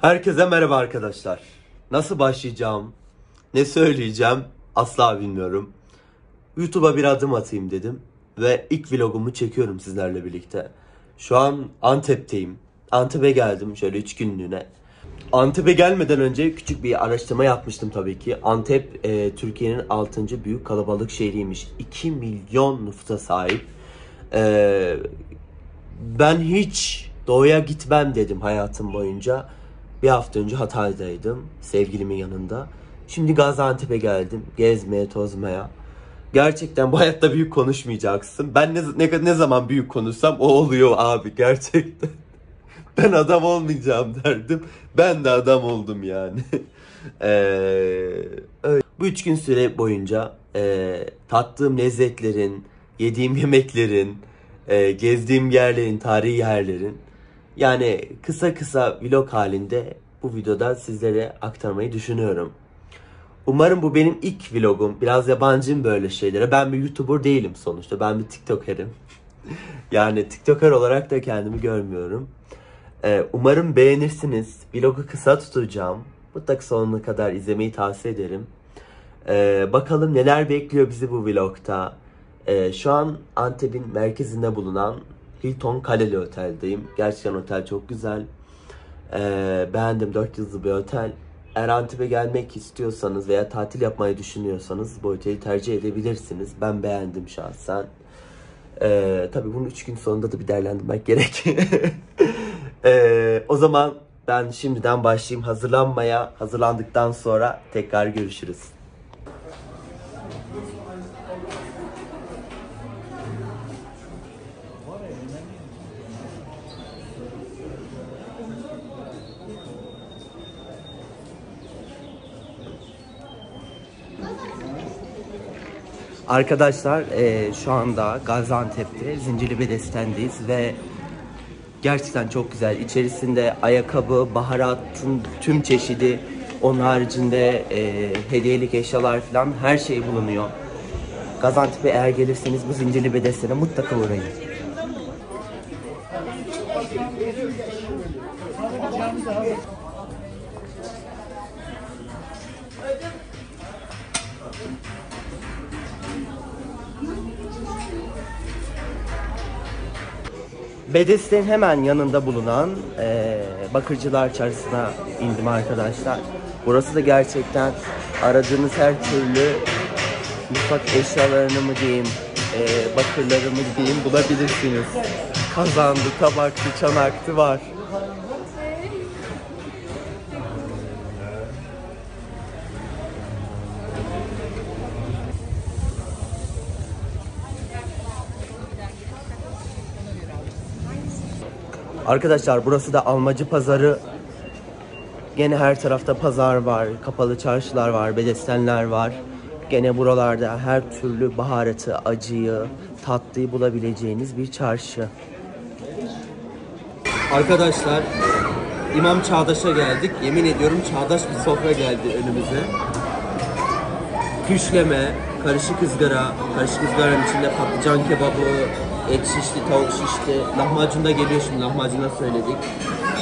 Herkese merhaba arkadaşlar. Nasıl başlayacağım, ne söyleyeceğim asla bilmiyorum. YouTube'a bir adım atayım dedim ve ilk vlogumu çekiyorum sizlerle birlikte. Şu an Antep'teyim. Antep'e geldim şöyle 3 günlüğüne. Antep'e gelmeden önce küçük bir araştırma yapmıştım tabii ki. Antep e, Türkiye'nin 6. büyük kalabalık şehriymiş. 2 milyon nüfusa sahip. E, ben hiç doğuya gitmem dedim hayatım boyunca. Bir hafta önce Hatay'daydım sevgilimin yanında. Şimdi Gaziantep'e geldim gezmeye tozmaya. Gerçekten bu hayatta büyük konuşmayacaksın. Ben ne, ne, ne zaman büyük konuşsam o oluyor abi gerçekten. Ben adam olmayacağım derdim. Ben de adam oldum yani. Ee, öyle. Bu üç gün süre boyunca e, tattığım lezzetlerin, yediğim yemeklerin, e, gezdiğim yerlerin, tarihi yerlerin yani kısa kısa vlog halinde bu videoda sizlere aktarmayı düşünüyorum. Umarım bu benim ilk vlogum. Biraz yabancıyım böyle şeylere. Ben bir YouTuber değilim sonuçta. Ben bir TikToker'im. yani TikToker olarak da kendimi görmüyorum. Ee, umarım beğenirsiniz. Vlogu kısa tutacağım. Mutlaka sonuna kadar izlemeyi tavsiye ederim. Ee, bakalım neler bekliyor bizi bu vlogta. Ee, şu an Antep'in merkezinde bulunan Hilton Kaleli Otel'deyim. Gerçekten otel çok güzel. Ee, beğendim 4 yıldızlı bir otel. Eğer Antep'e gelmek istiyorsanız veya tatil yapmayı düşünüyorsanız bu oteli tercih edebilirsiniz. Ben beğendim şahsen. Ee, tabii bunun 3 gün sonunda da bir değerlendirmek gerek. ee, o zaman ben şimdiden başlayayım hazırlanmaya. Hazırlandıktan sonra tekrar görüşürüz. Arkadaşlar eee, şu anda Gaziantep'te Zincirli Bedesten'deyiz ve gerçekten çok güzel. İçerisinde ayakkabı, baharatın tüm çeşidi, onun haricinde eee, hediyelik eşyalar falan her şey bulunuyor. Gaziantep'e eğer gelirseniz bu Zincirli Bedesten'e mutlaka uğrayın. Bedesten hemen yanında bulunan eee, Bakırcılar Çarşısı'na indim arkadaşlar. Burası da gerçekten aradığınız her türlü mutfak eşyalarını mı diyeyim, eee bakırları diyeyim bulabilirsiniz. Kazandı, tabaktı, çanaktı var. Arkadaşlar burası da Almacı Pazarı. Gene her tarafta pazar var, kapalı çarşılar var, bedestenler var. Gene buralarda her türlü baharatı, acıyı, tatlıyı bulabileceğiniz bir çarşı. Arkadaşlar İmam Çağdaş'a geldik. Yemin ediyorum çağdaş bir sofra geldi önümüze. Küşleme, karışık ızgara, karışık ızgaranın içinde patlıcan kebabı, et şişli, tavuk şişli, lahmacun da geliyor şimdi lahmacuna söyledik.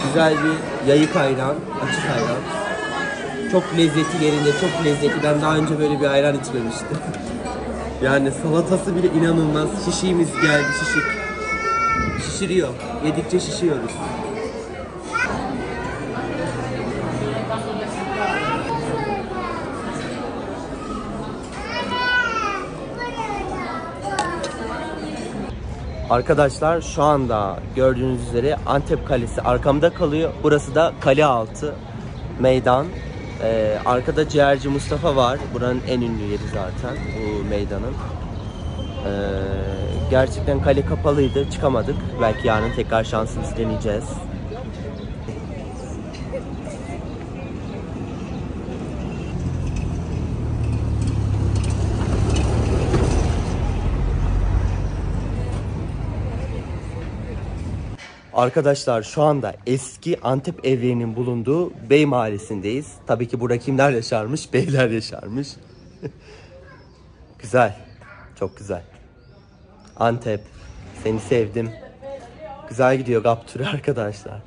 Güzel bir yayık ayran, açık ayran. Çok lezzeti yerinde, çok lezzetli. Ben daha önce böyle bir ayran içmemiştim. yani salatası bile inanılmaz. Şişiğimiz geldi, şişik. Şişiriyor. Yedikçe şişiyoruz. Arkadaşlar şu anda gördüğünüz üzere Antep Kalesi arkamda kalıyor. Burası da kale altı meydan. Ee, arkada ciğerci Mustafa var. Buranın en ünlü yeri zaten bu meydanın. Ee, gerçekten kale kapalıydı. Çıkamadık. Belki yarın tekrar şansımızı deneyeceğiz. Arkadaşlar şu anda eski Antep evlerinin bulunduğu Bey Mahallesi'ndeyiz. Tabii ki burada kimler yaşarmış? Beyler yaşarmış. güzel. Çok güzel. Antep. Seni sevdim. Güzel gidiyor GAP arkadaşlar.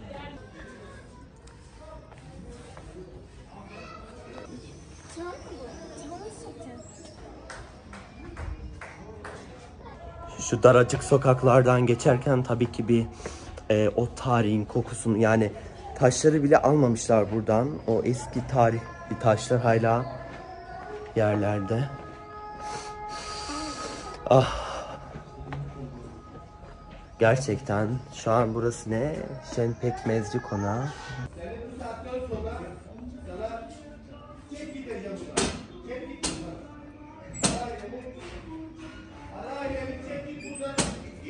Şu daracık sokaklardan geçerken tabii ki bir e, o tarihin kokusunu yani taşları bile almamışlar buradan. O eski tarih bir taşlar hala yerlerde. Ah. Gerçekten şu an burası ne? Şen Pekmezci Konağı.